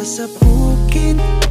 sa bukid.